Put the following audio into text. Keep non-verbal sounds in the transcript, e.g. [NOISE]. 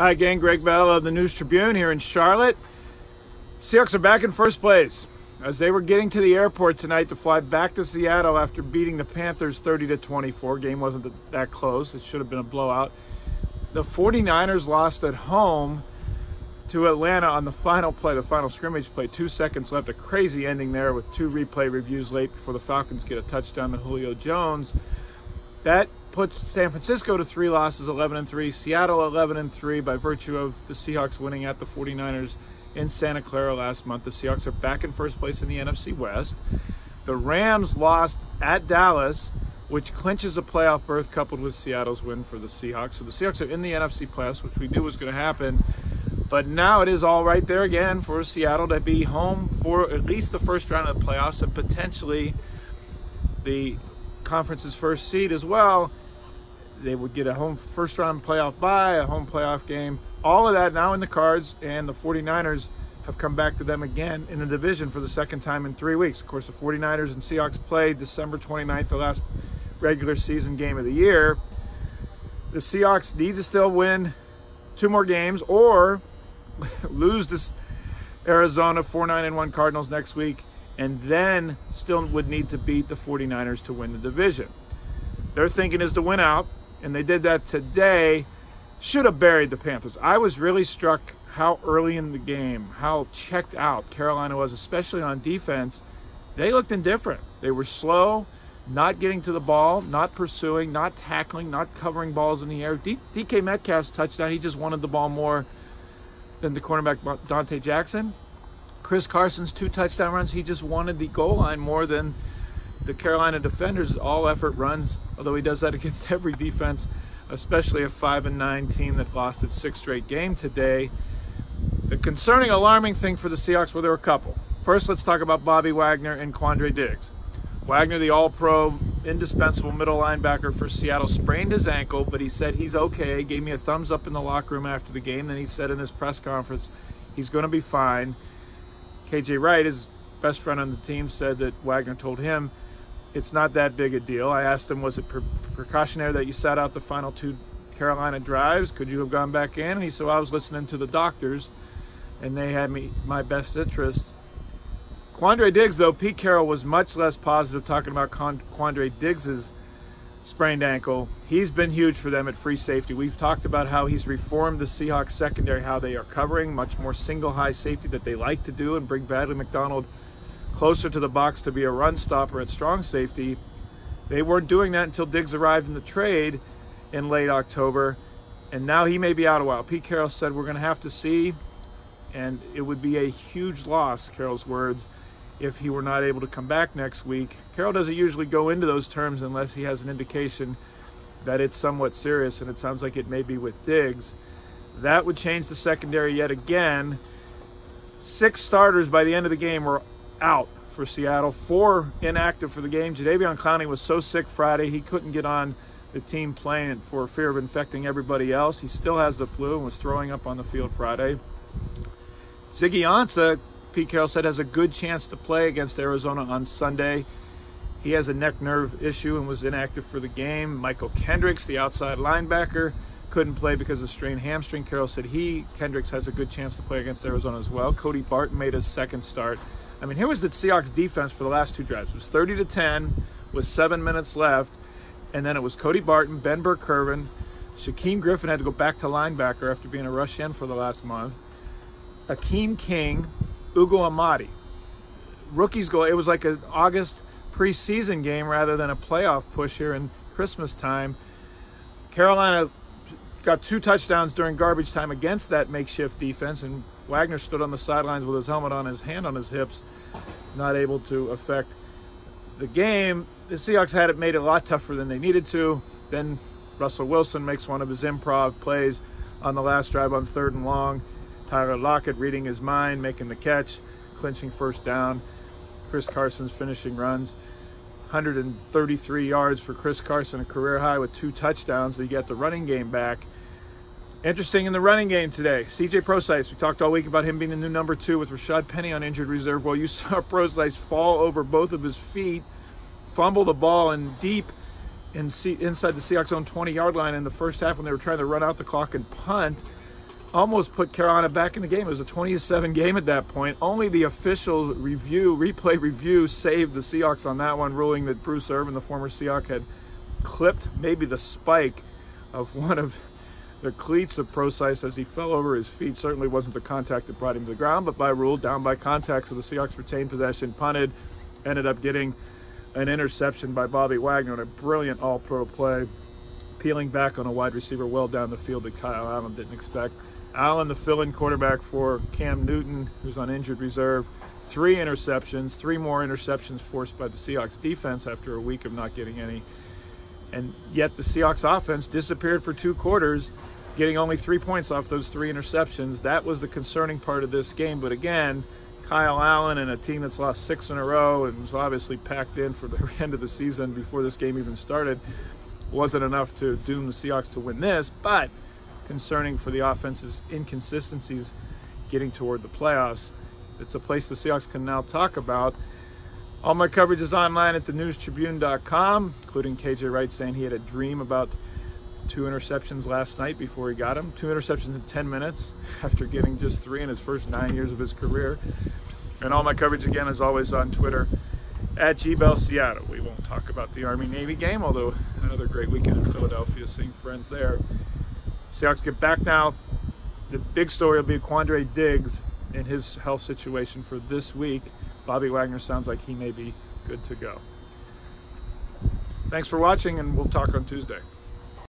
Hi, again, Gregg Bell of the News Tribune here in Charlotte. Seahawks are back in first place as they were getting to the airport tonight to fly back to Seattle after beating the Panthers 30 to 24. Game wasn't that close. It should have been a blowout. The 49ers lost at home to Atlanta on the final play, the final scrimmage play. Two seconds left. A crazy ending there with two replay reviews late before the Falcons get a touchdown to Julio Jones. That puts San Francisco to three losses, 11 and 3. Seattle 11 and 3 by virtue of the Seahawks winning at the 49ers in Santa Clara last month. The Seahawks are back in first place in the NFC West. The Rams lost at Dallas, which clinches a playoff berth coupled with Seattle's win for the Seahawks. So the Seahawks are in the NFC playoffs, which we knew was going to happen. But now it is all right there again for Seattle to be home for at least the first round of the playoffs and potentially the conference's first seed as well. They would get a home first round playoff bye, a home playoff game. All of that now in the cards, and the 49ers have come back to them again in the division for the second time in three weeks. Of course, the 49ers and Seahawks played December 29th, the last regular season game of the year. The Seahawks need to still win two more games or [LAUGHS] lose this Arizona 4-9 and 1 Cardinals next week and then still would need to beat the 49ers to win the division. Their thinking is to win out, and they did that today. Should have buried the Panthers. I was really struck how early in the game, how checked out Carolina was, especially on defense. They looked indifferent. They were slow, not getting to the ball, not pursuing, not tackling, not covering balls in the air. D- DK Metcalf's touchdown, he just wanted the ball more than the cornerback Donte Jackson. Chris Carson's two touchdown runs, he just wanted the goal line more than the Carolina defenders' all effort runs, although he does that [LAUGHS] against every defense, especially a 5 and 9 team that lost its sixth straight game today. The concerning, alarming thing for the Seahawks, well, there were a couple. First, let's talk about Bobby Wagner and Quandre Diggs. Wagner, the all pro, indispensable middle linebacker for Seattle, sprained his ankle, but he said he's okay. Gave me a thumbs up in the locker room after the game. Then he said in his press conference he's going to be fine. KJ Wright, his best friend on the team, said that Wagner told him it's not that big a deal. I asked him, was it pre- precautionary that you sat out the final two Carolina drives? Could you have gone back in? And he said, well, I was listening to the doctors, and they had me my best interest. Quandre Diggs, though, Pete Carroll was much less positive talking about Quandre Diggs's sprained ankle. He's been huge for them at free safety. We've talked about how he's reformed the Seahawks secondary, how they are covering much more single high safety that they like to do and bring Bradley McDougald closer to the box to be a run stopper at strong safety. They weren't doing that until Diggs arrived in the trade in late October, and now he may be out a while. Pete Carroll said we're going to have to see, and it would be a huge loss, Carroll's words, if he were not able to come back next week. Carroll doesn't usually go into those terms unless he has an indication that it's somewhat serious, and it sounds like it may be with Diggs. That would change the secondary yet again. Six starters by the end of the game were out for Seattle, four inactive for the game. Jadeveon Clowney was so sick Friday he couldn't get on the team playing for fear of infecting everybody else. He still has the flu and was throwing up on the field Friday. Ziggy Ansah Pete Carroll said has a good chance to play against Arizona on Sunday. He has a neck nerve issue and was inactive for the game. Mychal Kendricks, the outside linebacker, couldn't play because of strained hamstring. Carroll said he, Kendricks, has a good chance to play against Arizona as well. Cody Barton made his second start. I mean, here was the Seahawks defense for the last two drives. It was 30 to 10 with seven minutes left. And then it was Cody Barton, Ben Burr-Kirven, Shaquem Griffin had to go back to linebacker after being a rush in for the last month. Akeem King, Ugo Amadi. Rookies go, it was like an August preseason game rather than a playoff push here in Christmas time. Carolina got two touchdowns during garbage time against that makeshift defense, and Wagner stood on the sidelines with his helmet on his hand on his hips, not able to affect the game. The Seahawks had it made it a lot tougher than they needed to. Then Russell Wilson makes one of his improv plays on the last drive on third and long. Tyler Lockett reading his mind, making the catch, clinching first down. Chris Carson's finishing runs. 133 yards for Chris Carson, a career high with two touchdowns. He got the running game back. Interesting in the running game today. CJ Prosise, we talked all week about him being the new number two with Rashaad Penny on injured reserve. Well, you [LAUGHS] saw Prosise fall over both of his feet, fumble the ball, and deep in inside the Seahawks own 20 yard line in the first half when they were trying to run out the clock and punt. Almost put Carolina back in the game. It was a 27 game at that point. Only the official review, replay review, saved the Seahawks on that one, ruling that Bruce Irvin, the former Seahawk, had clipped maybe the spike of one of the cleats of Prosise as he fell over his feet. Certainly wasn't the contact that brought him to the ground, but by rule, down by contact. So the Seahawks retained possession, punted, ended up getting an interception by Bobby Wagner on a brilliant all-pro play, peeling back on a wide receiver well down the field that Kyle Allen didn't expect. Allen, the fill-in quarterback for Cam Newton, who's on injured reserve, three interceptions, three more interceptions forced by the Seahawks defense after a week of not getting any. And yet the Seahawks offense disappeared for two quarters, getting only three points off those three interceptions. That was the concerning part of this game. But again, Kyle Allen and a team that's lost six in a row and was obviously packed in for the [LAUGHS] end of the season before this game even started wasn't enough to doom the Seahawks to win this. But concerning for the offense's inconsistencies getting toward the playoffs. It's a place the Seahawks can now talk about. All my coverage is online at thenewstribune.com, including KJ Wright saying he had a dream about two interceptions last night before he got them. Two interceptions in 10 minutes after getting just three in his first nine years of his career. And all my coverage, again, is always on Twitter at GBell Seattle. We won't talk about the Army Navy game, although another great weekend in Philadelphia, seeing friends there. Seahawks get back now. The big story will be Quandre Diggs and his health situation for this week. Bobby Wagner sounds like he may be good to go. Thanks for watching, and we'll talk on Tuesday.